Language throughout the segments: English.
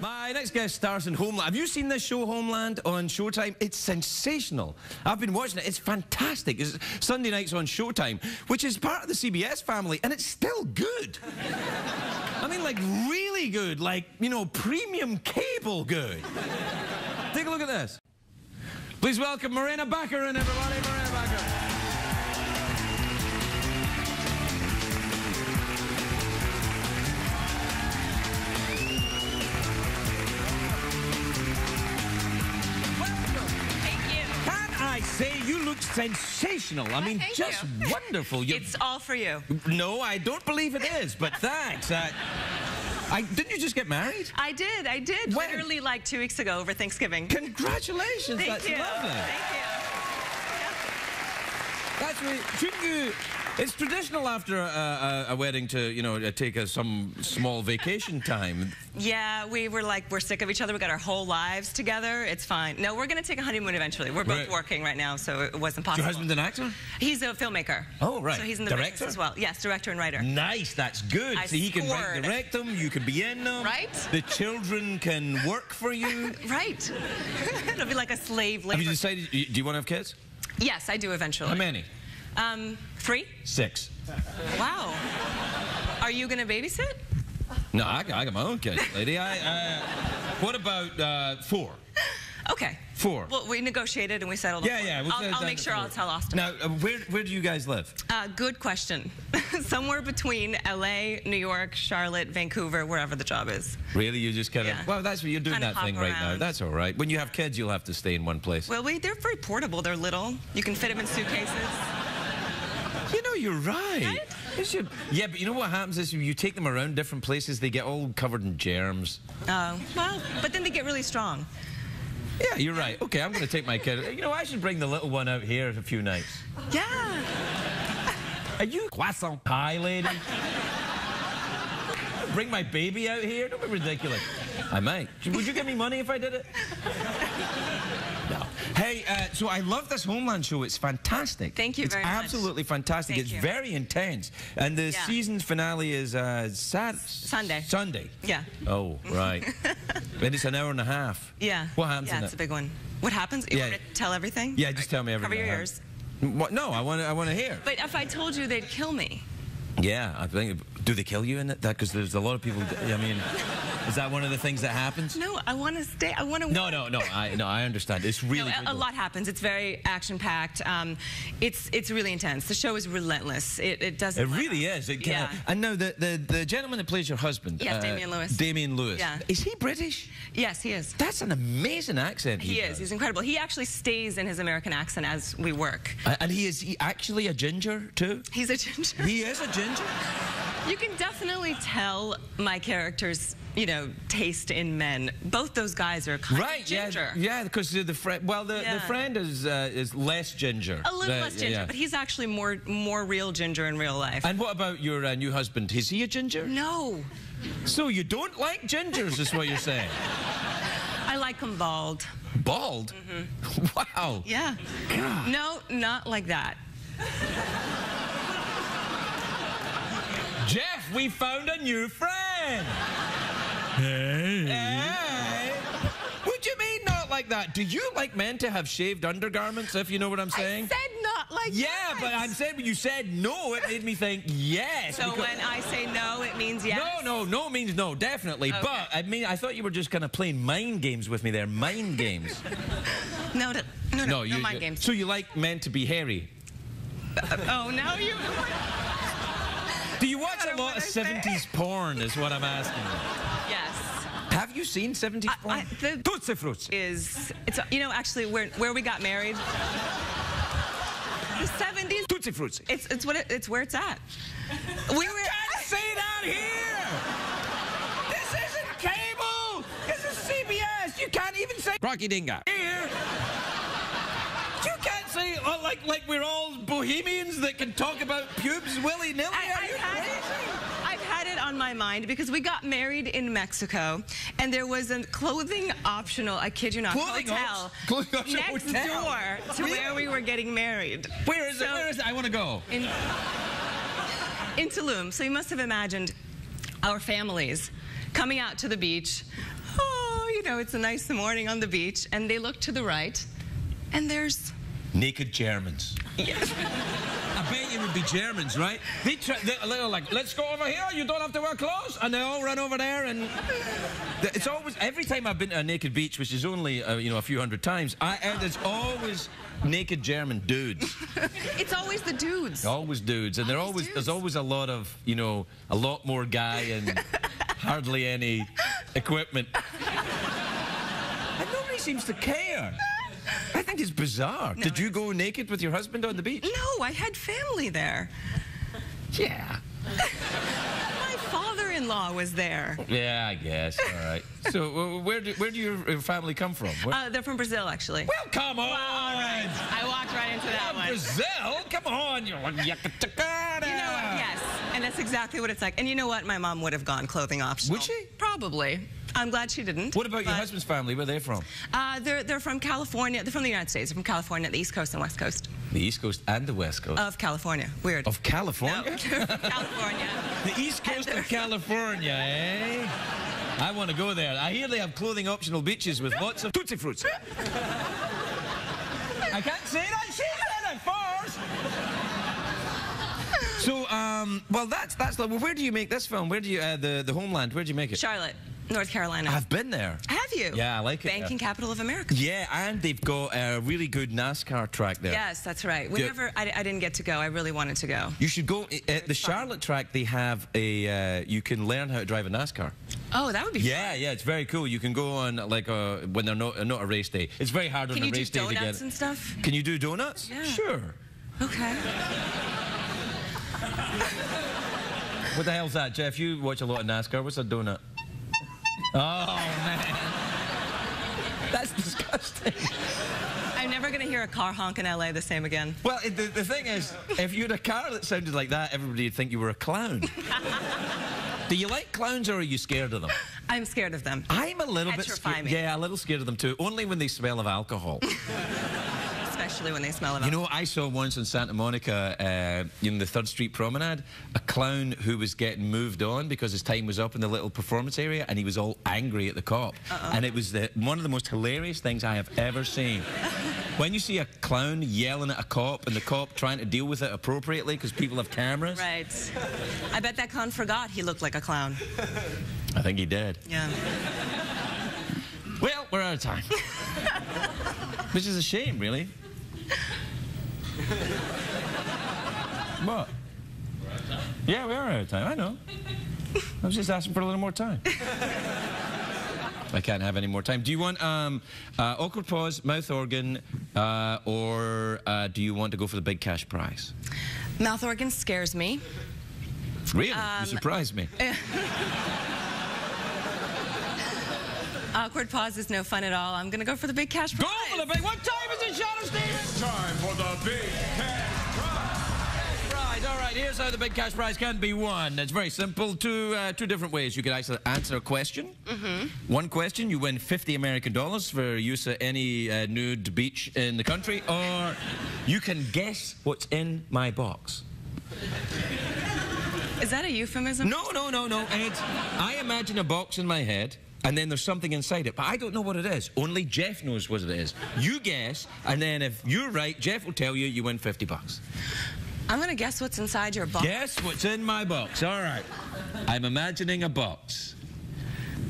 My next guest stars in Homeland. Have you seen this show, Homeland, on Showtime? It's sensational. I've been watching it. It's fantastic. It's Sunday nights on Showtime, which is part of the CBS family, and it's still good. I mean, like, really good. Like, you know, premium cable good. Take a look at this. Please welcome Morena Baccarin, everybody. Say you look sensational. I mean, thank just you. wonderful. You- It's all for you. no, I don't believe it is, but thanks. Uh, I, didn't you just get married? I did. I did. When? Literally like two weeks ago over Thanksgiving. Congratulations. Thank That's you. lovely. Thank you. That's really, shouldn't you? It's traditional after a, a, a wedding to, you know, uh, take a, some small vacation time. Yeah, we were like, we're sick of each other. We got our whole lives together. It's fine. No, we're going to take a honeymoon eventually. We're both Right. working right now, so it wasn't possible. your husband an actor? He's a filmmaker. Oh, right. So he's in the Director? business as well. Yes, director and writer. Nice, that's good. I so he can write, direct them, you can be in them. Right? The children can work for you. Right. It'll be like a slave labor. Have you decided, do you want to have kids? Yes, I do eventually. How many? Um, three? Six. Wow. Are you going to babysit? No, I, got- I got my own kids, lady. I, uh, what about uh, four? Okay. Four. Well, we negotiated and we settled. on Yeah, four. yeah. we'll I'll, I'll make sure I'll tell Austin. Now, uh, where, where do you guys live? Uh, good question. Somewhere between LA, New York, Charlotte, Vancouver, wherever the job is. Really, you just kind of, Yeah. well, that's what you're doing Kinda that thing hop right now. That's all right. When you have kids, you'll have to stay in one place. Well, we, they're very portable. They're little. You can fit them in suitcases. You know, you're right. Right? You should- Yeah, but you know what happens is you take them around different places, they get all covered in germs. Oh, well, but then they get really strong. Yeah, you're right. Okay, I'm going to take my kid. You know, I should bring the little one out here a few nights. Yeah. Are you croissant pie lady? Bring my baby out here? Don't be ridiculous. I might. Would you give me money if I did it? Hey, uh, so I love this Homeland show. It's fantastic. Thank you it's very much. absolutely fantastic. Thank it's you. very intense. And the Yeah. season finale is uh, Sat Sunday. Sunday. Yeah. Oh, right. and it's an hour and a half. Yeah. What happens Yeah, it's it? a big one. What happens? You Yeah. want to tell everything? Yeah, just tell me everything. Cover your ears. What? No, I want to. I want to hear. But if I told you they'd kill me, Yeah, I think. Do they kill you in it? That because there's a lot of people. I mean, is that one of the things that happens? no, I want to stay. I want to. No, no, no. I no, I understand. It's really No, a, a lot happens. It's very action-packed. Um, it's it's really intense. The show is relentless. It, it doesn't. It really up. is. It kinda, yeah. And now the, the the gentleman that plays your husband. uh, Yes, Damian Lewis. Damian Lewis. Yeah. Is he British? Yes, he is. That's an amazing accent. He does. is. He's incredible. He actually stays in his American accent as we work. Uh, and he is he actually a ginger too. He's a ginger. He is a ginger. You can definitely tell my character's, you know, taste in men. Both those guys are kind Right. of ginger. Yeah. Yeah. Because the, the friend. Well, the, the friend is uh, is less ginger. A little The- less ginger, yeah. but he's actually more more real ginger in real life. And what about your uh, new husband? Is he a ginger? no, So you don't like gingers, is what you're saying? I like him bald. Bald? Wow. Yeah. No, not like that. Jeff, we found a new friend. Hey. Hey. What do you mean not like that? Do you like men to have shaved undergarments, if you know what I'm saying? I said not like yeah, that. but I'm saying when you said no, it made me think yes. So when I say no, it means yes. No, no, no means no, definitely. Okay. But I mean, I thought you were just kind of playing mind games with me there. Mind games. No, no, no, no, no you, mind you- games. So you like men to be hairy? Uh, oh, now you. Do you watch a lot of what I say. 70s porn? Is what I'm asking. Yes. Have you seen 70s I- porn? I- the- Tootsie Fruits. Is it's you know actually where where we got married. The 70s. Tootsie Fruits. It's it's what it, it's where it's at. We were. can't say it out here! This isn't cable! This is CBS! You can't even say Rocky Dinga. Here! You can't say uh, like like we're all bohemians that can talk about pubes willy-nilly. I, Are I've you had crazy? it. I've had it on my mind because we got married in Mexico, and there was a clothing optional. I kid you not, Clothing hotel clothing optional next hotel? door to Really? where we were getting married. Where is it? Where is it? I want to go. in, in Tulum. So you must have imagined our families coming out to the beach. Oh, you know, it's a nice morning on the beach, and they look to the right, and there's Naked Germans. Yes. I bet you would be Germans, right? They try, they're like, let's go over here. You don't have to wear clothes, and they all run over there. And it's always every time I've been to a naked beach, which is only uh, you know a few hundred times, I and it's always naked German dudes. it's always the dudes. Always dudes, and they're always dudes. there's always a lot of you know a lot more guy and hardly any equipment. And nobody seems to care. I think it's bizarre. No, Did you go naked with your husband on the beach? No, I had family there. Yeah. My father-in-law was there. Yeah, I guess. All right. So, uh, where do where do your family come from? Uh, they're from Brazil, actually. well, come on. all right. I walked right into that one. Brazil? Come on. You're You know. And that's exactly what it's like. And you know what? My mom would have gone clothing optional. Would she? Probably. I'm glad she didn't. What about your husband's family? Where are they from? Uh, they're, they're from California. They're from the United States. They're from California, the East Coast and West Coast The East Coast and the West Coast. of California. Weird. of California? No, California. The East Coast of California, eh? I want to go there. I hear they have clothing optional beaches with lots of tutti fruits. I can't say that. She said it first. So, um, well, that's that's. Well, where do you make this film? Where do you uh, the the homeland? Where do you make it? Charlotte, North Carolina. I've been there. Have you? Yeah, I like it. Banking capital of America. Yeah, and they've got a really good NASCAR track there. Yes, that's right. Whenever Yeah. I, I didn't get to go. I really wanted to go. You should go at the Charlotte track. They have a. Uh, you can learn how to drive a NASCAR. Oh, that would be. Yeah, yeah, it's very cool. You can go on like a, when they're not not a race day. It's very hard Can on you a race day to get. donuts and stuff? Can you do donuts? Yeah. Sure. Okay. What the hell's that, Jeff? You watch a lot of NASCAR. What's a donut? Oh man, that's disgusting. I'm never going to hear a car honk in LA the same again. Well, the, the thing is, if you had a car that sounded like that, everybody would think you were a clown. Do you like clowns or are you scared of them? I'm scared of them. I'm a little bit scared. me. Yeah, a little scared of them too. Only when they smell of alcohol. Especially when they smell of You know, I saw once in Santa Monica, uh, in the Third Street Promenade, a clown who was getting moved on because his time was up in the little performance area, and he was all angry at the cop. And it was the, one of the most hilarious things I have ever seen. when you see a clown yelling at a cop, and the cop trying to deal with it appropriately because people have cameras. Right. I bet that con forgot he looked like a clown. I think he did. Yeah. Well, we're out of time. Which is a shame, really. what? Yeah, we are out of time. I know. I was just asking for a little more time. I can't have any more time. Do you want um, uh, awkward pause, mouth organ, uh, or uh, do you want to go for the big cash prize? Mouth organ scares me. Really? you surprised me. Awkward pause is no fun at all. I'm going to go for the big cash prize. Go prize. for the big. What time is it, Shadow Time for the big cash prize. Right, all right. Here's how the big cash prize can be won. It's very simple. Two, uh, two different ways. You can actually answer a question. Mm-hmm. One question, you win 50 American dollars for use at any uh, nude beach in the country, or you can guess what's in my box. Is that a euphemism? No, no, no, no, Ed. I imagine a box in my head. And then there's something inside it, but I don't know what it is. Only Jeff knows what it is. You guess, and then if you're right, Jeff will tell you you win 50 bucks. I'm going to guess what's inside your box. Guess what's in my box? All right. I'm imagining a box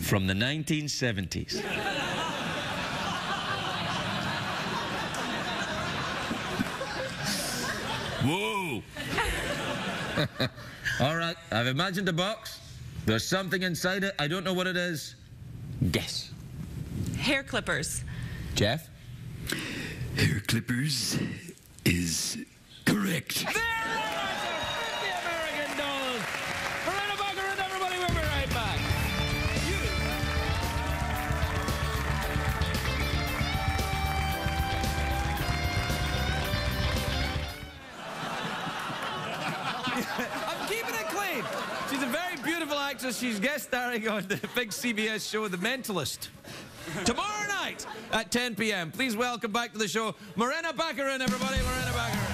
from the 1970s. Whoa. All right. I've imagined a box. There's something inside it. I don't know what it is. Guess. Hair clippers. Jeff? Hair clippers is correct. There was our 50 American dollars. Morena Baccarin everybody, we'll be right back. I'm keeping it clean. She's a She's guest starring on the big CBS show, The Mentalist. Tomorrow night at 10 p.m. Please welcome back to the show, Morena Baccarin, everybody. Morena Baccarin.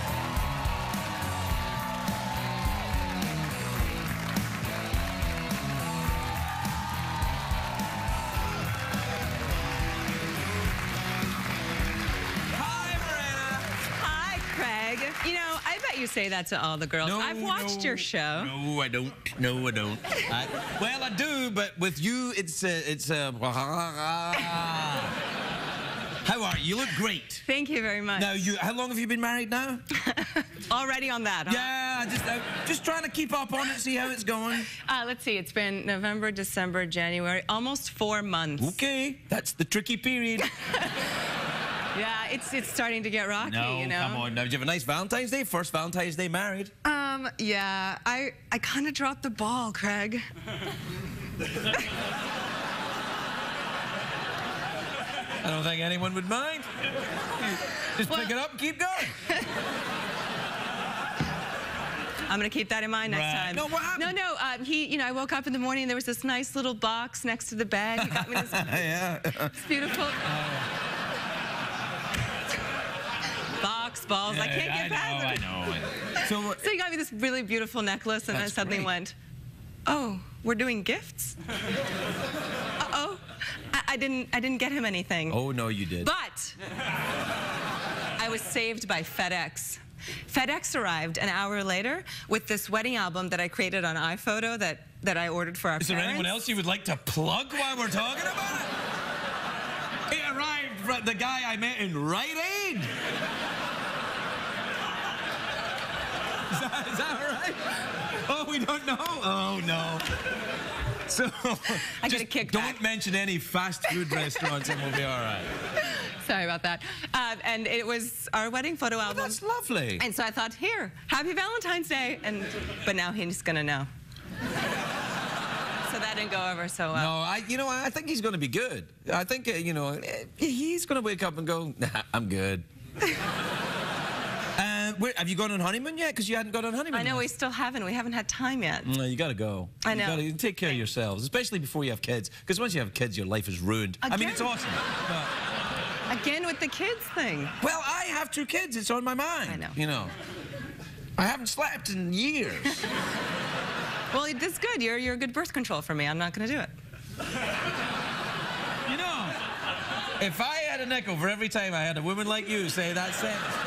Say that to all the girls. No, I've watched no, your show. No, I don't. No, I don't. I, well, I do, but with you, it's uh, it's uh, How are you? You look great. Thank you very much. Now, you. How long have you been married now? Already on that. Huh? Yeah, just uh, just trying to keep up on it, see how it's going. Uh, let's see. It's been November, December, January, almost four months. Okay, that's the tricky period. Yeah, it's it's starting to get rocky. no, you know. come on. Now, did you have a nice Valentine's Day? First Valentine's Day married. Um. Yeah. I I kind of dropped the ball, Craig. I don't think anyone would mind. Just Well- pick it up and keep going. I'm gonna keep that in mind next Right. time. No, what happened? No, no. Um, he, you know, I woke up in the morning. There was this nice little box next to the bed. He got me this yeah. beautiful box balls. I can't get past it. know, I know. So, So he got me this really beautiful necklace, and I suddenly great. went, "Oh, we're doing gifts." uh oh, I, I didn't. I didn't get him anything. oh no, you did. But I was saved by FedEx. FedEx arrived an hour later with this wedding album that I created on iPhoto that, that I ordered for our Is there anyone else you would like to plug while we're talking about it? It arrived from the guy I met in Rite Aid. Is that, is that all right? Oh, we don't know? Oh, no. So, I get a kickback. don't mention any fast food restaurants and we'll be all right. Sorry about that. Uh, and it was our wedding photo Oh, album. that's lovely. and so I thought, here, happy Valentine's Day. And but now he's gonna know. so that didn't go over so well. No, I, you know, I think he's going to be good. I think, uh, you know, eh, he's going to wake up and go, nah, I'm good. where, have you gone on honeymoon yet? Because you hadn't gone on honeymoon. I know yet. we still haven't. We haven't had time yet. No, you got to go. I know. You got to take care of yourselves, especially before you have kids. Because once you have kids, your life is ruined. I mean, it's awesome. but- Again with the kids thing. well, I have two kids. It's on my mind. I know. You know, I haven't slept in years. Well, that's good. You're you're good birth control for me. I'm not gonna do it. you know, if I had a nickel for every time I had a woman like you say that sentence to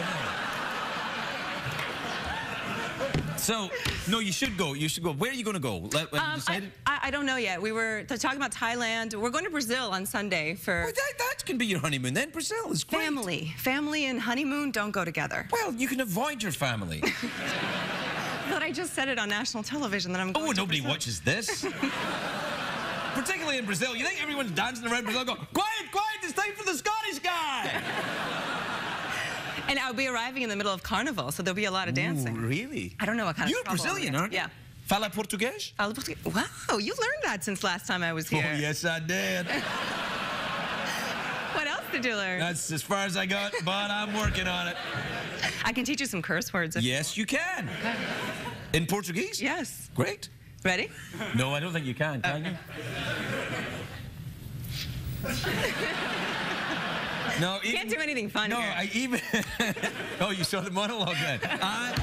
me. So, no, you should go. You should go. Where are you going to go? Let, Um, I. I, I don't know yet. We were talking about Thailand. We're going to Brazil on Sunday for Well, that, that can be your honeymoon then. Brazil is great. family. Family and honeymoon don't go together. Well, you can avoid your family. But I just said it on national television that I'm going Oh, nobody Brazil. watches this. Particularly in Brazil. You think everyone's dancing around Brazil going, quiet, quiet, it's time for the Scottish guy. And I'll be arriving in the middle of carnival, so there'll be a lot of dancing. Ooh, really? I don't know what kind You're of I'm Brazilian, aren't you? Yeah. Fala português? I'll- Wow, you learned that since last time I was oh, here. Oh, yes, I did. What else did you learn? That's as far as I got, but I'm working on it. I can teach you some curse words. If, Yes, you can. In Portuguese? Yes. Great. Ready? No, I don't think you can, can you? No, even, Can't do anything fun No, here. I even. oh, you saw the monologue then. Uh,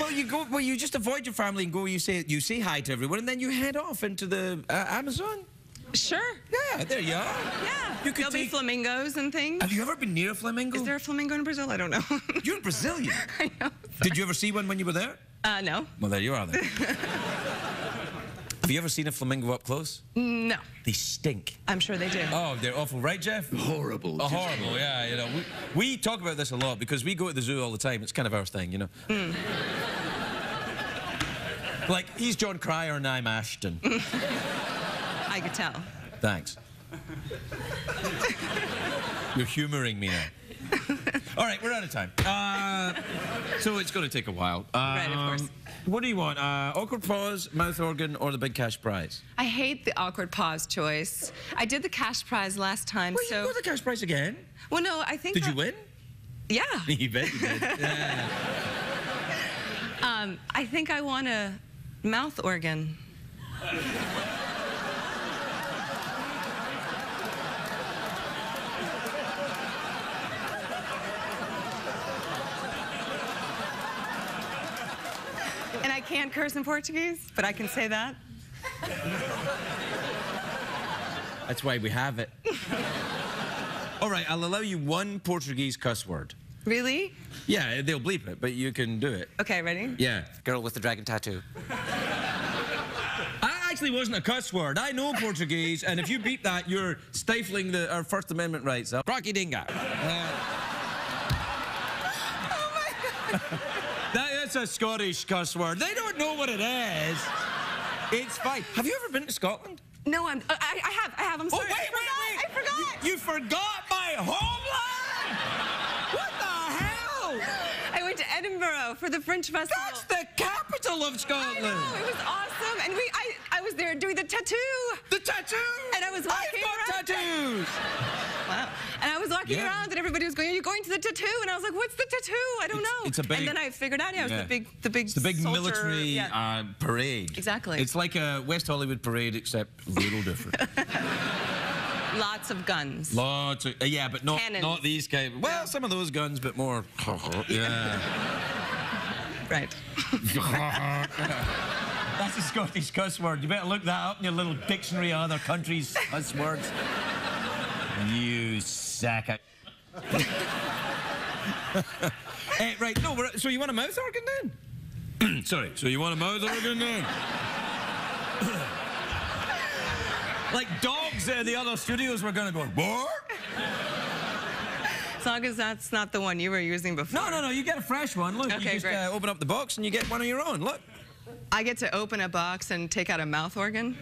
well, you go. Well, you just avoid your family and go. You say you say hi to everyone, and then you head off into the uh, Amazon. Sure. Yeah, there you are. Yeah. You could There'll take- be flamingos and things. Have you ever been near a flamingo? Is there a flamingo in Brazil? I don't know. You're Brazilian. I know. Did you ever see one when you were there? Uh, no. Well, there you are then. Have you ever seen a flamingo up close? No. They stink. I'm sure they do. Oh, they're awful, right, Jeff? Horrible. Oh, horrible, yeah. You know, we, we talk about this a lot because we go to the zoo all the time. It's kind of our thing, you know. Hmm. Like he's Jon Cryer and I'm Ashton. I could tell. Thanks. You're humouring me now. All right, we're out of time. Uh, so it's going to take a while. Um, Right, of course. What do you want? Uh, awkward pause, mouth organ, or the big cash prize? I hate the awkward pause choice. I did the cash prize last time, Well, so. you got the cash prize again. Well, no, I think. Did you win? Yeah. you bet you did. Yeah. Um, I think I want a mouth organ. I can't curse in Portuguese, but I can say that. That's why we have it. All right, I'll allow you one Portuguese cuss word. Really? Yeah, they'll bleep it, but you can do it. Okay, ready? Yeah. Girl with the dragon tattoo. That actually wasn't a cuss word. I know Portuguese, and if you beat that, you're stifling the, our First Amendment rights. Rocky Dinga. Oh that, that's a Scottish cuss word. They don't know what it is. It's fine. Have you ever been to Scotland? No, I'm. uh, I, I have. I have. I'm Oh, sorry. wait, I wait, forgot. wait. I forgot. You, you forgot my homeland? What the hell? I went to Edinburgh for the Fringe festival. That's the capital of Scotland. I know. It was awesome, and we. I. I was there doing the tattoo. The tattoo. And I was walking I've got around. tattoos. Wow. And I was walking Yeah. around, and everybody was going, "Are you going to the tattoo?" And I was like, "What's the tattoo? I don't It's- know." it's a big- And then I figured out, yeah, it was the big, the big. It's the big soldier- military uh, parade. Exactly. It's like a West Hollywood parade, except a little different. Lots of guns. Lots of, uh, yeah, but not Cannons. not these kind. Well, some of those guns, but more. yeah. Right. That's a Scottish cuss word. You better look that up in your little dictionary of other countries' cuss words. You sack of. Eh, right, no, we're, so you want a mouth organ then? Sorry, so you want a mouth organ then? like dogs in the other studios were gonna go, what? As long as that's not the one you were using before. No, no, no, you get a fresh one. Look, you Okay, just great. uh, open up the box and you get one of your own. Look. I get to open a box and take out a mouth organ.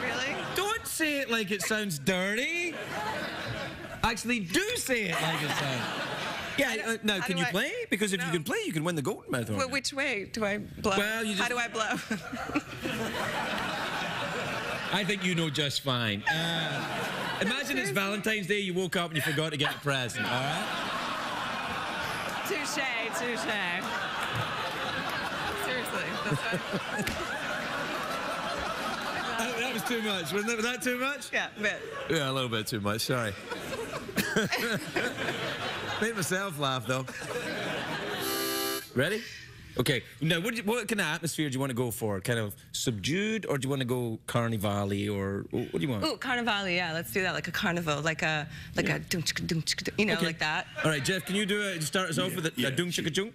really? Don't say it like it sounds dirty. Actually, do say it like it sounds. Yeah, uh, now, can you I- play? Because if you can play, you can win the golden mouth Well, which way do I blow? Well, you How do I blow? I think you know just fine. Uh, imagine it's Valentine's Day, you woke up and you forgot to get a present, all right? touche, touche. Seriously. that's fine. That, that was too much. Wasn't that, was that too much? yeah, but Yeah, a little bit too much. Sorry. Made myself laugh though. Ready? Okay. Now, what, you- what kind of atmosphere do you want to go for? Kind of subdued, or do you want to go carnival or what do you want? ooh, carnival. Yeah, let's do that like a carnival, like a like a dum chicka dum chicka you know, Okay. like that. All right, Jeff, can you do it? Start us off with a, yeah, a dunk chicka junk.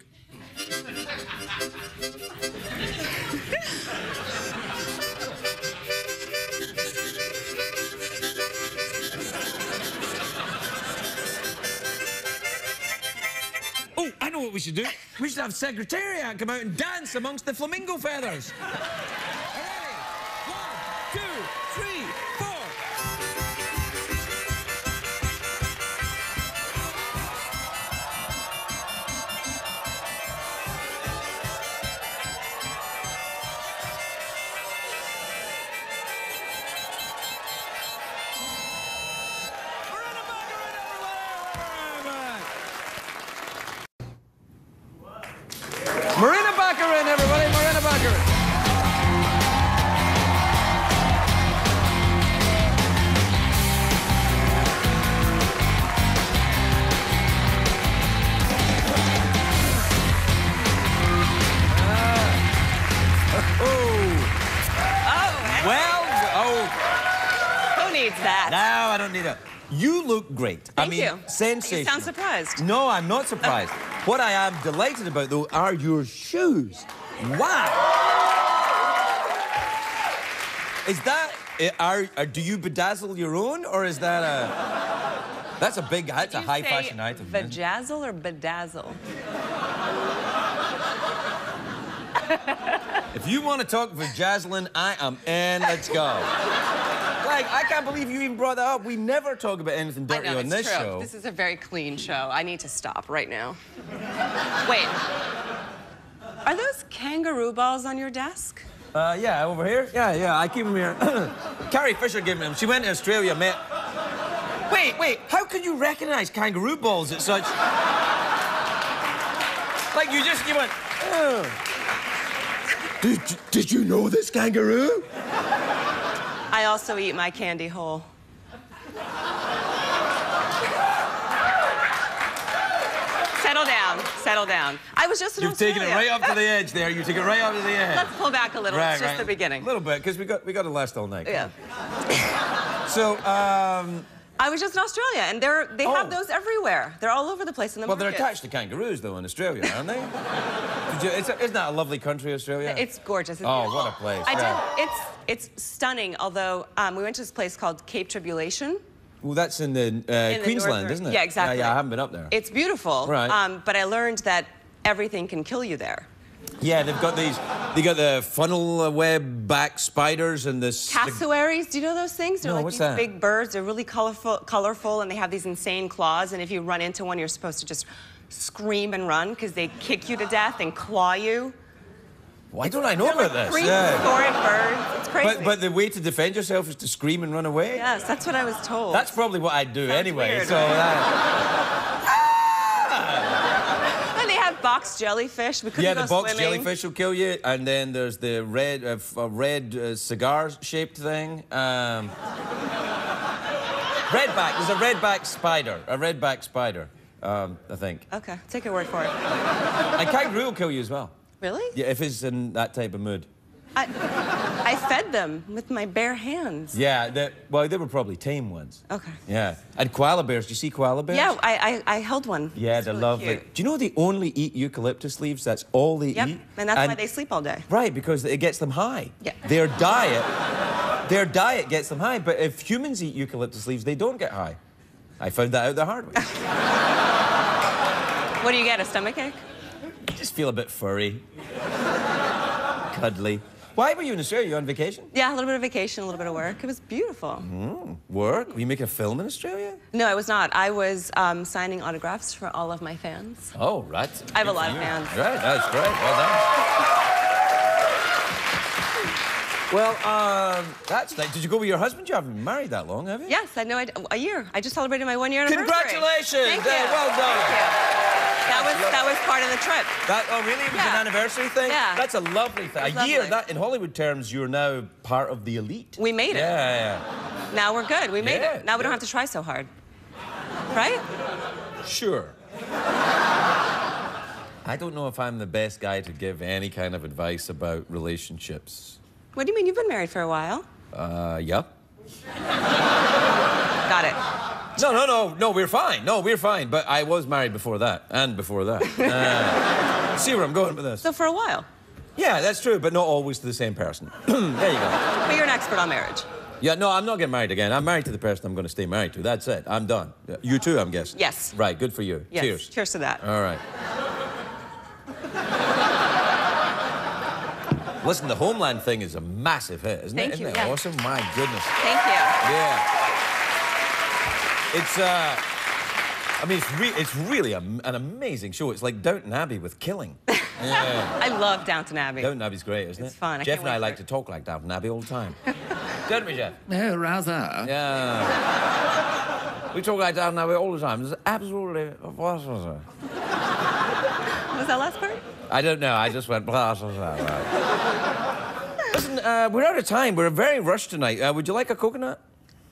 We should do. We should have Secretariat come out and dance amongst the flamingo feathers. Sensational. You sound surprised. No, I'm not surprised. what I am delighted about, though, are your shoes. Wow. Is that? eh, Are, are do you bedazzle your own, or is that a? That's a big. That's a high fashion item. isn't or bedazzle? If you want to talk vajazzling, I am in. Let's go. like, I can't believe you even brought that up. We never talk about anything I dirty know, on it's this true. show. This is a very clean show. I need to stop right now. Wait. Are those kangaroo balls on your desk? Uh, yeah, over here. Yeah, yeah, I keep them here. Carrie Fisher gave me them. She went to Australia, met. Wait, wait. How could you recognize kangaroo balls at such? like you just you went. Oh. Did, did you know this kangaroo? I also eat my candy whole. Settle down, settle down. I was just in You've taken it right up to the edge there. You took it right up to the edge. Let's pull back a little. right, it's just right. the beginning. A little bit, because we got we got to last all night. Yeah. So, um, I was just in Australia, and they're they have Oh. those everywhere. They're all over the place in the Well, they're attached to kangaroos, though, in Australia, aren't they? You, it's, isn't that a lovely country, Australia? It's gorgeous. It's Oh, beautiful. what a place, I yeah. did. It's it's stunning. Although um, we went to this place called Cape Tribulation. well, that's in the, uh, in Queensland, northern- isn't it? Yeah, exactly. Yeah, yeah, I haven't been up there. It's beautiful. Right. Um, but I learned that everything can kill you there. Yeah, they've got these. They got the funnel uh, web back spiders and this. Cassowaries, do you know those things? They're No, like what's these that? big birds. They're really colorful, colorful, and they have these insane claws. And if you run into one, you're supposed to just scream and run because they kick you to death and claw you. Why don't I know They're about like this? Yeah. prehistoric birds. It's crazy. But, but the way to defend yourself is to scream and run away? yes, that's what I was told. That's probably what I'd do Sounds anyway. weird, so right? that. And they have box jellyfish. We couldn't Yeah, the box swimming. jellyfish will kill you, and then there's the red, uh, uh, red uh, cigar-shaped thing. Um, redback. There's a redback spider. A redback spider. Um, I think. Okay, take your word for it. And kangaroo will kill you as well. Really? Yeah, if it's in that type of mood. I, I fed them with my bare hands. Yeah. The, well, they were probably tame ones. Okay. Yeah. And koala bears. Do you see koala bears? Yeah, I, I, I held one. Yeah, It's they're really lovely. cute. Do you know they only eat eucalyptus leaves? That's all they Yep, eat. and that's why they sleep all day. Right, because it gets them high. Yeah. Their diet, their diet gets them high. But if humans eat eucalyptus leaves, they don't get high. I found that out the hard way. What do you get, a stomach ache? Just feel a bit furry, cuddly. Why were you in Australia? You on vacation? Yeah, a little bit of vacation, a little bit of work. It was beautiful. Work? Were you making a film in Australia? No, I was not. I was um, signing autographs for all of my fans. Oh, right. I have a lot of fans. Right, that's great. Well done. Well, um, that's nice. Did you go with your husband? You haven't been married that long, have you? Yes, I know. I, a year. I just celebrated my one year anniversary. Congratulations! Thank Uh, well done. That was that was part of the trip. That, oh, really? It was Yeah. an anniversary thing? Yeah. That's a lovely thing. A It's year, that in Hollywood terms, you're now part of the elite. We made it. Yeah, yeah. Now we're good. We made Yeah, it. Now we don't have to try so hard. Right? Sure. I don't know if I'm the best guy to give any kind of advice about relationships. What do you mean? You've been married for a while. Uh, yeah. Got it. No, no, no, no, we're fine. No, we're fine. But I was married before that, and before that. Uh, see where I'm going with this? So for a while. Yeah, that's true, but not always to the same person. there you go. But you're an expert on marriage. Yeah, no, I'm not getting married again. I'm married to the person I'm going to stay married to. That's it. I'm done. You too, I'm guessing. Yes. Right, good for you. Yes. Cheers. Cheers to that. All right. Listen, the Homeland thing is a massive hit, isn't Thank it? Isn't you, it yeah. awesome? My goodness. Thank you. Yeah. It's uh I mean, it's, re- it's really a, an amazing show. It's like Downton Abbey with killing. Yeah. I love Downton Abbey. Downton Abbey's great, isn't it? It's fun. I Jeff can't and I like for to talk like Downton Abbey all the time. Don't we, Jeff? Oh, rather. Yeah. we talk like Downton Abbey all the time. It's absolutely... What was it? Was that last part? I don't know. I just went... Blah, blah, blah, blah. Listen, uh, we're out of time. We're very rushed tonight. Uh, would you like a coconut?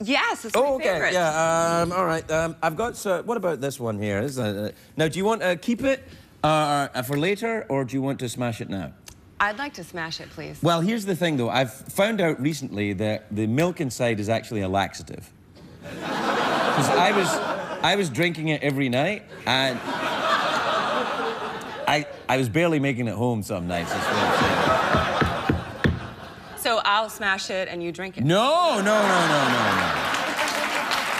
Yes, it's Oh, my okay. favorite. Yeah. Um, all right. Um, I've got. so what about this one here? Is This is, uh, now, do you want to keep it uh, uh, for later, or do you want to smash it now? I'd like to smash it, please. Well, here's the thing, though. I've found out recently that the milk inside is actually a laxative. Because I was, I was drinking it every night, and I, I was barely making it home some nights. So I'll smash it and you drink it. No, no, no, no, no, no.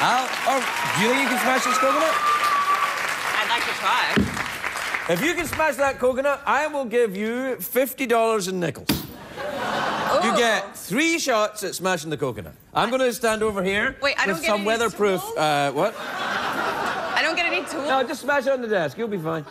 I'll, oh, do you think you can smash this coconut? I'd like to try. If you can smash that coconut, I will give you $50 in nickels. You get three shots at smashing the coconut. I'm going to stand over here Wait, I with don't get some weatherproof. Uh, what? I don't get any tools. No, just smash it on the desk. You'll be fine.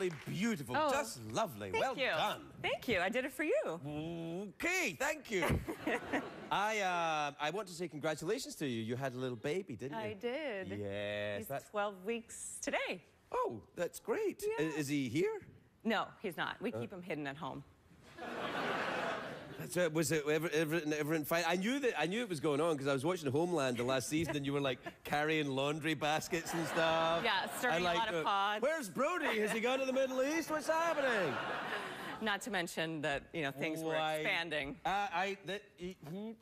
Absolutely beautiful. Oh, Just lovely. Thank well you. done. Thank you. I did it for you. Okay, thank you. I uh, I want to say congratulations to you. You had a little baby, didn't you? I did. Yes, He's that's 12 weeks today. Oh, that's great. Yeah. Is, he here? No, he's not. We keep him hidden at home. That's right. Was it ever, everything, everything fine? I knew that. I knew it was going on because I was watching Homeland the last season, and you were like carrying laundry baskets and stuff. Yeah, stirring And, a lot of uh, pods. Where's Brody? Has he gone to the Middle East? What's happening? Not to mention that, you know, things were expanding. Uh, I. That,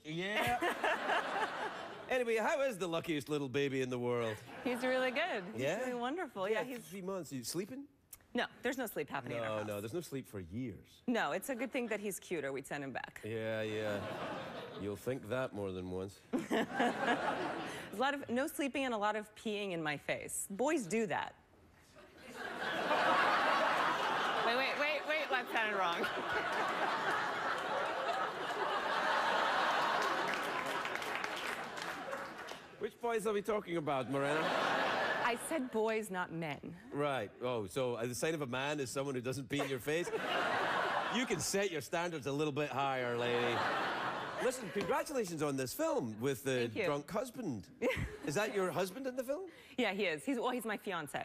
yeah. anyway, how is the luckiest little baby in the world? He's really good. He's Yeah? really wonderful. Yeah, he's. three months. You sleeping? No, there's no sleep happening in our No, house. no. There's no sleep for years. No, it's a good thing that he's cute or we'd send him back. Yeah, yeah. You'll think that more than once. A lot of no sleeping and a lot of peeing in my face. Boys do that. wait, wait, wait, wait, that sounded wrong. Which boys are we talking about, Morena? I said boys, not men. Right. Oh, so uh, the sign of a man is someone who doesn't pee in your face? you can set your standards a little bit higher, lady. Listen, congratulations on this film with the drunk husband. is that your husband in the film? Yeah, he is. He's well, he's my fiance.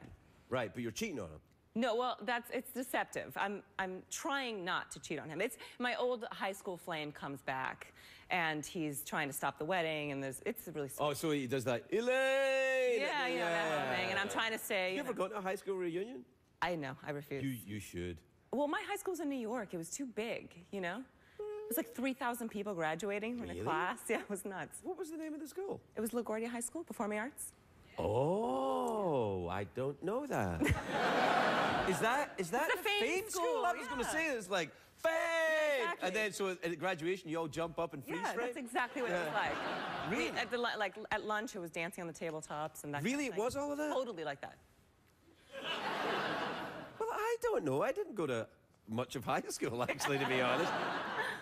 Right, but you're cheating on him. No, well, that's it's deceptive. I'm I'm trying not to cheat on him. It's my old high school flame comes back, and he's trying to stop the wedding, and there's it's really sweet. Oh, so he does that. Elaine! yeah, you know that whole thing, and I'm trying to say. You you ever know- gone to a high school reunion? I know, I refuse. You, you should. Well, my high school's in New York. It was too big, you know? It was like 3,000 people graduating from Really? a class. Yeah, it was nuts. What was the name of the school? It was LaGuardia High School, Performing Arts. Oh, I don't know that. is that is that It's a fame school, I was going to say it's like fame, exactly. and then so at graduation you all jump up and freeze Yeah, frame. that's exactly what it was like. Really? At the, like at lunch, it was dancing on the tabletops and that. Really? kind of It was all of that? Totally like that. Well, I don't know. I didn't go to much of high school actually, to be honest.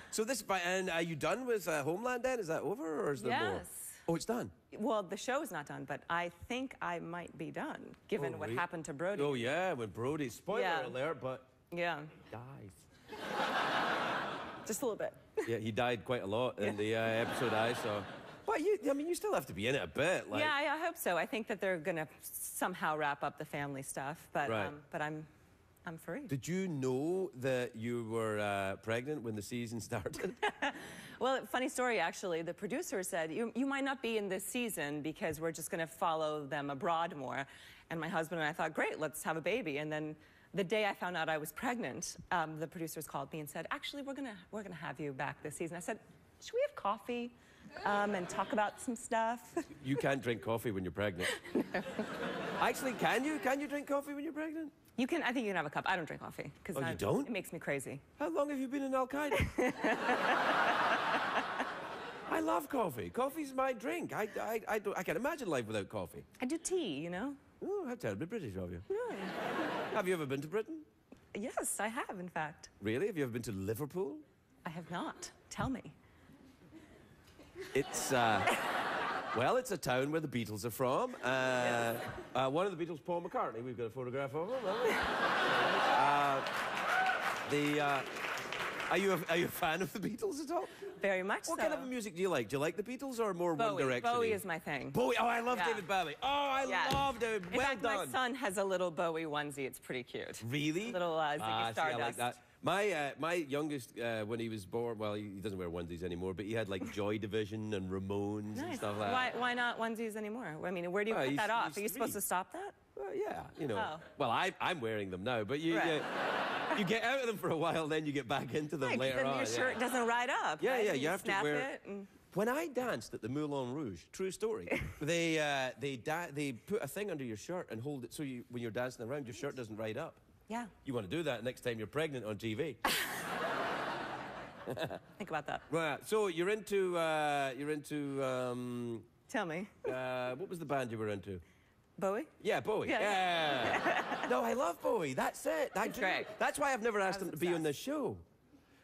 So this, by and are you done with uh, Homeland then? Is that over, or is there more? Yes. Oh, it's done. Well, the show's not done, but I think I might be done, given Oh, what happened to Brody. Oh yeah, with Brody. Spoiler Yeah. alert, but Yeah, dies. just a little bit. Yeah, he died quite a lot in the uh, episode I saw. But you, I mean, you still have to be in it a bit. Like, yeah, I, I hope so. I think that they're gonna somehow wrap up the family stuff, but Right. um, but I'm I'm free. Did you know that you were uh, pregnant when the season started? Well, funny story, actually. The producer said, you, you might not be in this season because we're just going to follow them abroad more. And my husband and I thought, great, let's have a baby. And then the day I found out I was pregnant, um, the producers called me and said, actually, we're going to we're gonna have you back this season. I said, should we have coffee um, and talk about some stuff? you can't drink coffee when you're pregnant. no. Actually, can you? Can you drink coffee when you're pregnant? you can, I think you can have a cup. I don't drink coffee because Oh, you don't? it makes me crazy. How long have you been in Al Qaeda? I love coffee. Coffee's my drink. I, I, I, don't, I can't imagine life without coffee. I do tea, you know? Oh, how terribly British of you. Really? Have you ever been to Britain? Yes, I have, in fact. Really? Have you ever been to Liverpool? I have not. Tell me. It's, uh, well, it's a town where the Beatles are from. Uh, uh, one of the Beatles, Paul McCartney. We've got a photograph of him. haven't we? Uh, the, uh, are, you a, are you a fan of the Beatles at all? Very much What so. kind of music do you like? Do you like the Beatles or more One Bowie. Direction? Bowie is my thing. Bowie. Oh, I love Yeah. David Bowie. Oh, I Yes. love David. In well fact, done. my son has a little Bowie onesie. It's pretty cute. Really? Little, uh, Ziggy Ah, see, I like that. My uh, my youngest uh, when he was born, well, he, doesn't wear onesies anymore, but he had like Joy Division and Ramones and stuff like that. why why not onesies anymore? I mean, where do you cut that off? Are you supposed to stop that? Well, yeah, you know. Oh. Well, I, I'm wearing them now, but you, Right. you you get out of them for a while, then you get back into them Right, later then on. your yeah. shirt doesn't ride up. Yeah, right? yeah, And you have to wear. it. And... When I danced at the Moulin Rouge, true story, they uh, they da- they put a thing under your shirt and hold it so you when you're dancing around, your shirt doesn't ride up. Yeah, You want to do that next time you're pregnant on TV. think about that. right. So you're into uh, you're into um, Tell me. uh, what was the band you were into? Bowie? Yeah, Bowie. Yeah. Yeah. no, I love Bowie. That's it. I do. great. That's why I've never asked him to be on obsessed. this show.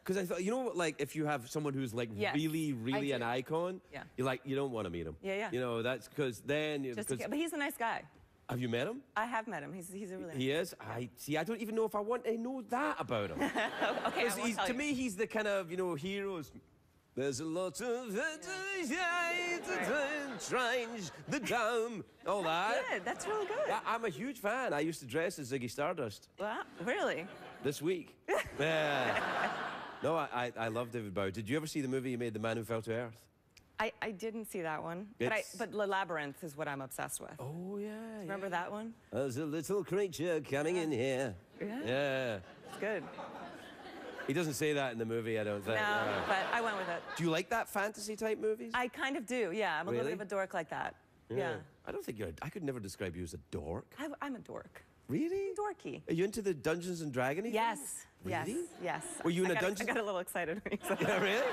Because I thought, you know like, if you have someone who's like Yes, really, really an icon, Yeah. you like, you don't want to meet him. Yeah, yeah. You know, that's because then, Just because to, but he's a nice guy. Have you met him? I have met him. He's, he's a really He is. I see. I don't even know if I want to know that about him. okay. I 'Cause he's, tell to you. me, he's the kind of you know heroes. There's a lot of it. It's strange, the down, all that. Good. That's really good. I, I'm a huge fan. I used to dress as Ziggy Stardust Wow. Really? this week. yeah. No, I, I, I love David Bowie. Did you ever see the movie he made, The Man Who Fell to Earth? I, I didn't see that one. But, I, but The Labyrinth is what I'm obsessed with. Oh yeah. Remember that one? There's a little creature coming in here. Yeah. Yeah. It's good. He doesn't say that in the movie, I don't think. No, Yeah. but I went with it. Do you like that fantasy type movies? I kind of do, yeah. I'm a Really? little bit of a dork like that. Yeah. I don't think you're. A, I could never describe you as a dork. I, I'm a dork. Really? Dorky. Are you into the Dungeons and Dragons? Yes. Really? Yes. Yes. Were you in I a got, dungeon? I got a little excited when you said that. Yeah, really?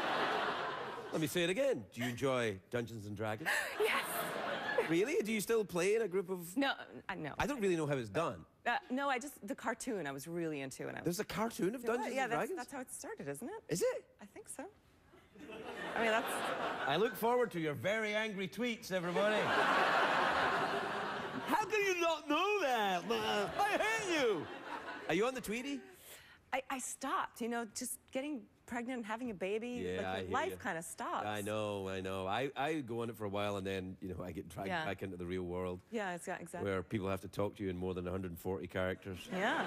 Let me say it again. Do you enjoy Dungeons and Dragons? Yes. Really? Do you still play in a group of? No, I know. I don't really know how it's done. Uh, no, I just the cartoon I was really into, and I was. There's a cartoon of Dungeons yeah, and that's, Dragons. that's how it started, isn't it? Is it? I think so. I mean, that's. I look forward to your very angry tweets, everybody. How can you not know that? I hate you. Are you on the Tweety? I, I stopped. You know, just getting pregnant and having a baby. Yeah, like, life kind of stops. I know, I know. I, I go on it for a while and then, you know, I get dragged Yeah. back into the real world Yeah, it's got exactly. where people have to talk to you in more than 140 characters. Yeah.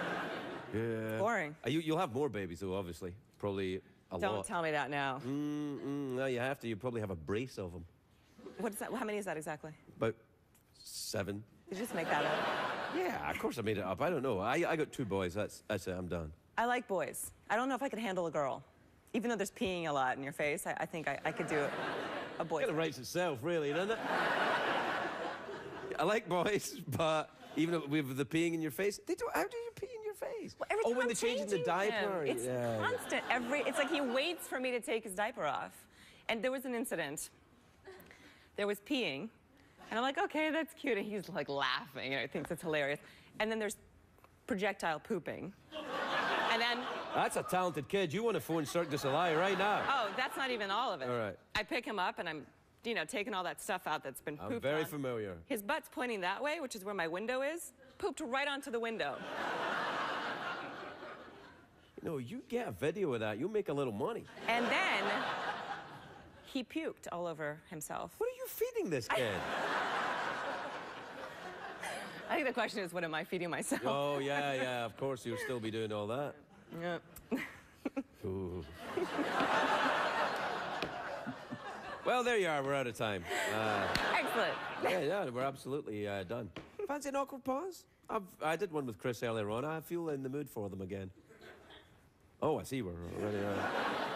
Yeah. Boring. Uh, You, you'll have more babies, though, obviously. Probably a lot. Don't tell me that now. Mm, no, you have to. You probably have a brace of them. What is that? How many is that exactly? About seven. Did you just make that up? Yeah, of course I made it up. I don't know. I, I got two boys. That's, that's it. I'm done. I like boys. I don't know if I could handle a girl. Even though there's peeing a lot in your face, I, I think I, I could do a boy. Of writes itself, really, doesn't it? I like boys, but even with the peeing in your face, they don't. How do you pee in your face? Well, every oh, when I'm they're changing the him, diaper. It's yeah, yeah. constant. Every it's like he waits for me to take his diaper off. And there was an incident. There was peeing, and I'm like, okay, that's cute. And he's like laughing, and he thinks it's hilarious. And then there's projectile pooping. And then, That's a talented kid. You want to phone Cirque du Soleil right now. oh, that's not even all of it. All right. I pick him up and I'm, you know, taking all that stuff out that's been pooped I'm very on. familiar. His butt's pointing that way, which is where my window is. Pooped right onto the window. No, you get a video of that, you'll make a little money. And then he puked all over himself. What are you feeding this kid? I think the question is, what am I feeding myself? oh, yeah, yeah, of course you'll still be doing all that. Yeah. Ooh. well, there you are. We're out of time. Uh, Excellent. yeah, yeah, we're absolutely uh, done. Fancy an awkward pause? I've, I did one with Chris earlier on. I feel in the mood for them again. Oh, I see. We're already. Uh...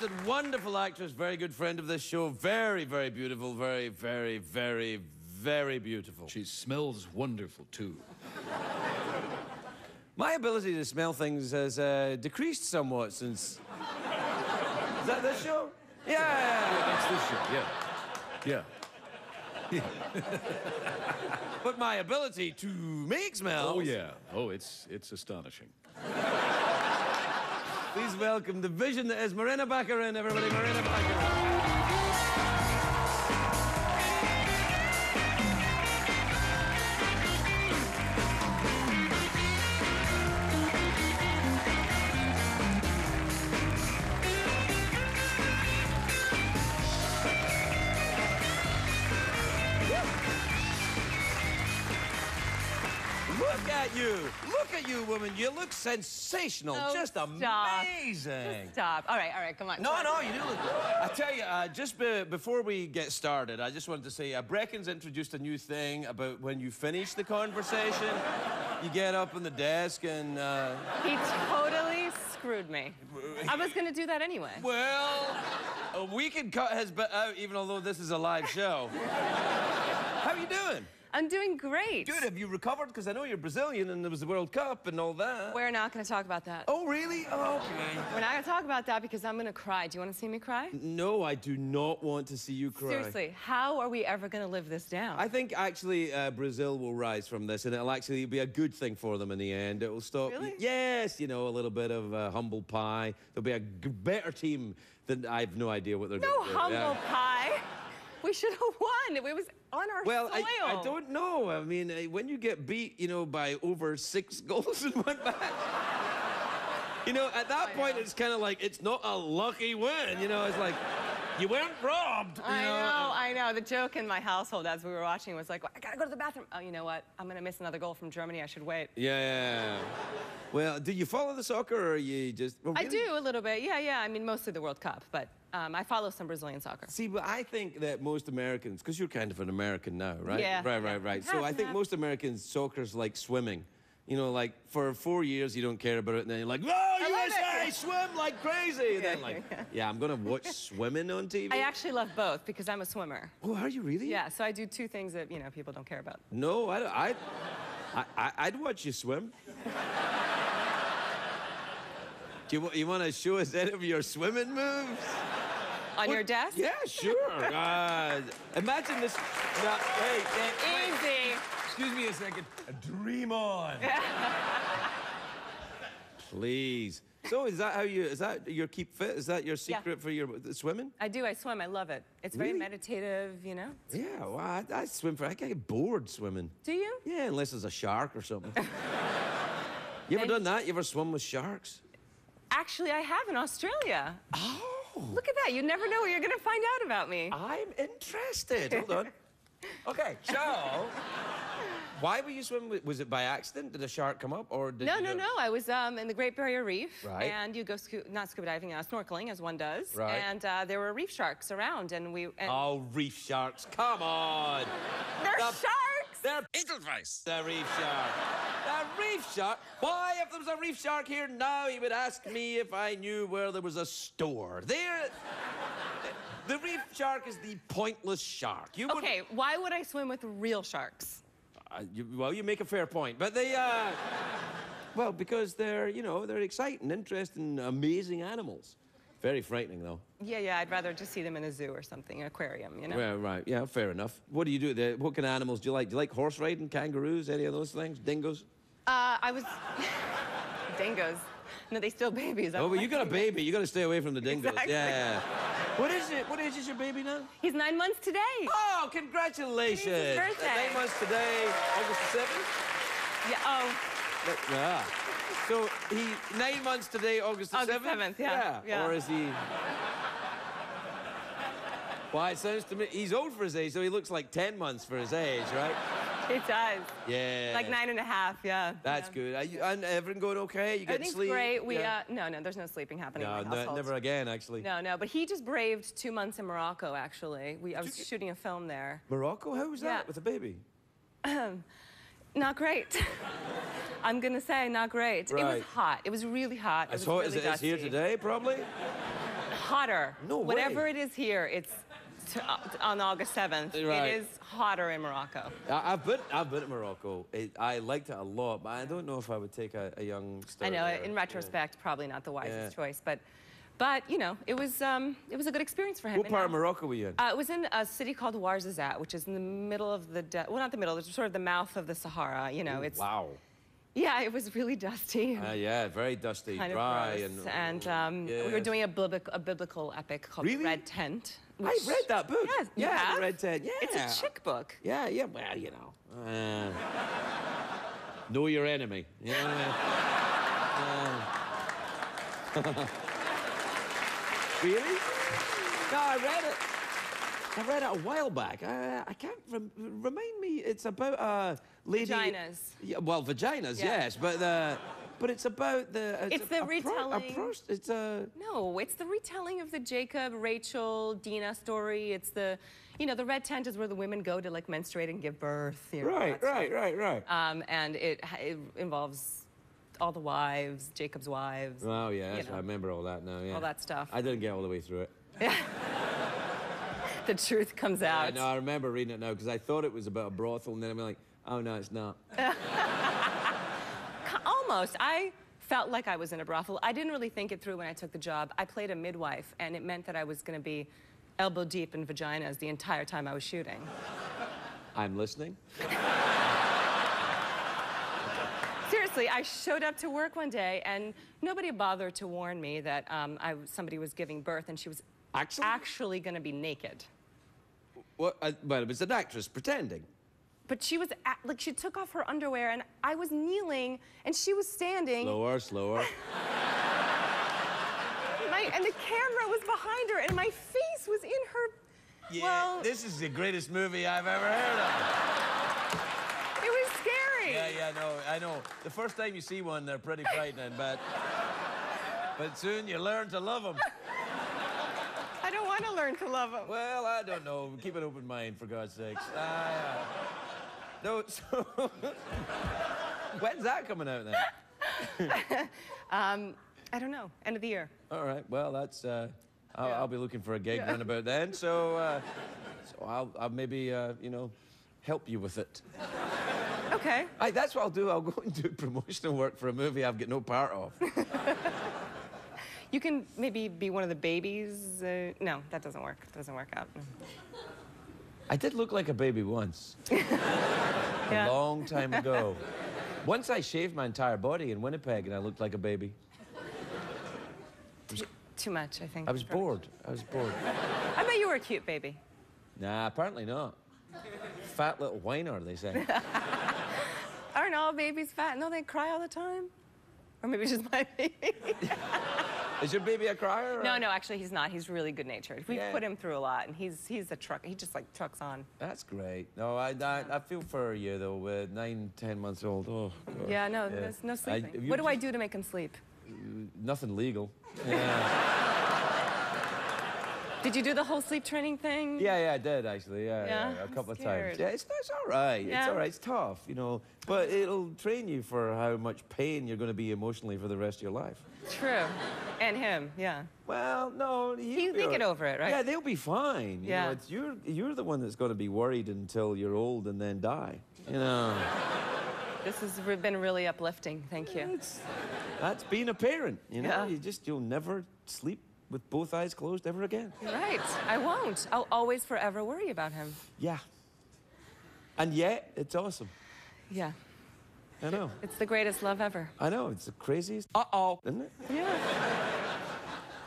talented, wonderful actress, very good friend of this show, very, very beautiful, very, very, very, very beautiful. She smells wonderful, too. My ability to smell things has uh, decreased somewhat since. Is that this show? Yeah, yeah, That's this show, yeah. Yeah. But my ability to make smells. Oh, yeah. Oh, it's, it's astonishing. Please welcome the vision that is Morena Baccarin, everybody. Morena Baccarin. Woman. You look sensational. Oh, Just stop. amazing. Stop. All right, all right, come on. No, no, you do look good. I tell you, uh, just be, before we get started, I just wanted to say, uh, Brecken's introduced a new thing about when you finish the conversation, you get up on the desk and, uh, He totally screwed me. I was going to do that anyway. well, we can cut his bit out, even although this is a live show. How are you doing? I'm doing great. Good. Have you recovered? Because I know you're Brazilian and there was the World Cup and all that. We're not going to talk about that. Oh, really? Oh, okay. We're not going to talk about that because I'm going to cry. Do you want to see me cry? No, I do not want to see you cry. Seriously, how are we ever going to live this down? I think actually uh, Brazil will rise from this, and it'll actually be a good thing for them in the end. It will stop. Really? Yes, you know, a little bit of uh, humble pie. There'll be a g- better team than I have no idea what they're no going to do. humble Yeah. pie. We should have won. It was on our Well, soil. I, I don't know. I mean, when you get beat, you know, by over six goals in one match, you know, at that I point, it's kind of like it's not a lucky win. You know, it's like you weren't robbed. You I know, know, I know. The joke in my household as we were watching was like, I gotta go to the bathroom. Oh, you know what? I'm gonna miss another goal from Germany. I should wait. Yeah, yeah, yeah. Well, do you follow the soccer or you just? well, I do a little bit. Yeah, yeah. I mean, mostly the World Cup, but um, I follow some Brazilian soccer. See, but I think that most Americans, because you're kind of an American now, right? Yeah, Right, right, right. So I think most Americans, soccer's like swimming. You know, like for four years you don't care about it, and then you're like, "Oh, love USA, it." swim like crazy!" And then Yeah, like, "Yeah, I'm gonna watch swimming on TV." I actually love both because I'm a swimmer. oh, are you really? Yeah, so I do two things that you know people don't care about. No, I, don't- I, I, I'd watch you swim. Do you, you want to show us any of your swimming moves? On your desk? Yeah, sure. uh, imagine this. Hey, wait. Easy. Excuse me a second. Dream on. Please. So is that how you? Is that your keep fit? Is that your Yeah. secret for your swimming? I do. I swim. I love it. It's very Really? meditative. You know. Yeah. Well, I, I swim for. I get bored swimming. Do you? Yeah, unless there's a shark or something. you ever And- done that? You ever swum with sharks? Actually, I have in Australia. Oh. Look at that. You never know what you're going to find out about me. I'm interested. Hold on. Okay, so why were you swimming? Was it by accident? Did a shark come up, or did No, you no, know- no. I was um, in the Great Barrier Reef, Right. and you go scu- not scuba diving, uh, snorkeling as one does. Right. And uh, there were reef sharks around, and we. And Oh, reef sharks! Come on. They're the- sharks. They're Edelweiss. The reef shark. The reef shark. Why, if there was a reef shark here now, he would ask me if I knew where there was a store. There. The reef shark is the pointless shark. You wouldn't- Okay, why would I swim with real sharks? Uh, you, well, you make a fair point, but they, uh, well, because they're, you know, they're exciting, interesting, amazing animals. Very frightening, though. Yeah, yeah. I'd rather just see them in a zoo or something, an aquarium. You know. Well, right, yeah, fair enough. What do you do? there? What kind of animals do you like? Do you like horse riding, kangaroos, any of those things? Dingoes? Uh, I was. Dingoes. No, they still babies. I'm Oh, but you got a baby. You got to stay away from the dingoes. Exactly. Yeah. What is it? What age is your baby now? He's nine months today. Oh, congratulations! It's his birthday. Nine months today, August the seventh. Yeah. Oh. Yeah. So he nine months today, August the August 7th? 7th, yeah, yeah. Or is he? Why, it sounds to me he's old for his age, so he looks like ten months for his age, right? It does. Yeah. Like nine and a half. Yeah. That's yeah. good. Are you, and everything going okay? You get sleep? great. We Yeah. uh, no, no. There's no sleeping happening no, in my no, never again. Actually. No, no. But he just braved two months in Morocco. Actually, we I was shooting a film there. Morocco? How was Yeah. that with a baby? Not great. I'm gonna say not great. It was hot. It was really hot. As hot really as it is here today, probably. Hotter. No way. Whatever it is here, it's uh, on August 7th. Right. It is hotter in Morocco. I, I've been, I've been to Morocco. It, I liked it a lot, but I don't know if I would take a, a youngster. I know. In retrospect, probably not the wisest Yeah. choice, but, but you know, it was um, it was a good experience for him. What and part of Morocco were you in? Uh, it was in a city called Ouarzazate, which is in the middle of the de- well, not the middle. It's sort of the mouth of the Sahara. You know, it's wow. Yeah. It was really dusty. Uh, yeah, very dusty, kind dry, of gross. and. and um, we were doing a, biblic- a biblical epic called Really? The Red Tent. I read that book. Yes, yeah, Red Tent. Yeah. It's a chick book. Yeah, yeah. Well, you know. Uh, know your enemy. You know what I mean? Uh, really? No, I read it. I read it a while back. I, I can't rem- remind me. It's about a lady. Vaginas. Yeah, well, vaginas, Yeah. yes, but uh, but it's about the. It's a- the a pro- a retelling. it's a. No, it's the retelling of the Jacob, Rachel, Dinah story. It's the, you know, the red tent is where the women go to like menstruate and give birth. You know, Right, stuff. right, right, right. Um, and it, it involves all the wives, Jacob's wives. Oh yeah, you that's know, right. I remember all that now. Yeah, all that stuff. I didn't get all the way through it. the truth comes out. I know. I remember reading it now because I thought it was about a brothel, and then I'm like, oh no, it's not. Almost. I felt like I was in a brothel. I didn't really think it through when I took the job. I played a midwife, and it meant that I was going to be elbow deep in vaginas the entire time I was shooting. I'm listening. Seriously, I showed up to work one day, and nobody bothered to warn me that um, I, somebody was giving birth, and she was Actually? actually going to be naked. What? Uh, I, well, it was an actress pretending. But she was at, like she took off her underwear, and I was kneeling, and she was standing. Slower, slower. My, and the camera was behind her, and my face was in her. well, this is the greatest movie I've ever heard of. it was scary. Yeah, yeah, no, I know. The first time you see one, they're pretty frightening, but but soon you learn to love them. I want to learn to love him. Well, I don't know. Keep an open mind, for God's sakes. Uh, no, so when's that coming out then? Um, I don't know. End of the year. All right. Well, that's. Uh, I'll, I'll be looking for a gig round about then. So, uh, so I'll, I'll maybe uh, you know help you with it. Okay. Aye, that's what I'll do. I'll go and do promotional work for a movie I've got no part of. You can maybe be one of the babies. Uh, no, that doesn't work. It Doesn't work out. I did look like a baby once. Yeah. A long time ago. Once I shaved my entire body in Winnipeg and I looked like a baby. Too much, I think. I was bored. I was bored. I bet you were a cute baby. Nah, apparently not. Fat little whiner, they say. Aren't all babies fat? No, they cry all the time. Or maybe it's just my baby. Is your baby a crier? or- no, no, actually, he's not. He's really good natured. We've Yeah. put him through a lot, and he's he's a truck. He just like trucks on. That's great. No, I, I, I feel for you though. With nine, ten months old. Oh, God. Yeah, no, Yeah. there's no I- sleeping. you what do I do to make him sleep? Nothing legal. Yeah. Did you do the whole sleep training thing? yeah, yeah, I did actually. Yeah, Yeah, yeah, a couple of times. Yeah, it's, it's all right. It's all right. It's tough, you know, but it'll train you for how much pain you're going to be emotionally for the rest of your life. True. And him, yeah. Well, no, he'll He- be they all get over it, right? Yeah, they'll be fine. You Yeah. know, it's you're you're the one that's going to be worried until you're old and then die. You know, This has been really uplifting. Thank you. that's being a parent. You know, Yeah. you just you'll never sleep with both eyes closed ever again. Right. I won't. I'll always forever worry about him. Yeah. And yet, it's awesome. Yeah. I know. It's the greatest love ever. I know. It's the craziest. Uh oh, isn't it? Yeah.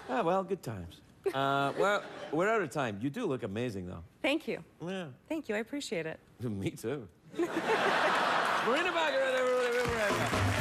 Ah, well, good times. Uh, well, we're out of time. You do look amazing, though. Thank you. Yeah. Thank you. I appreciate it. Me too. Morena Baccarin, everybody.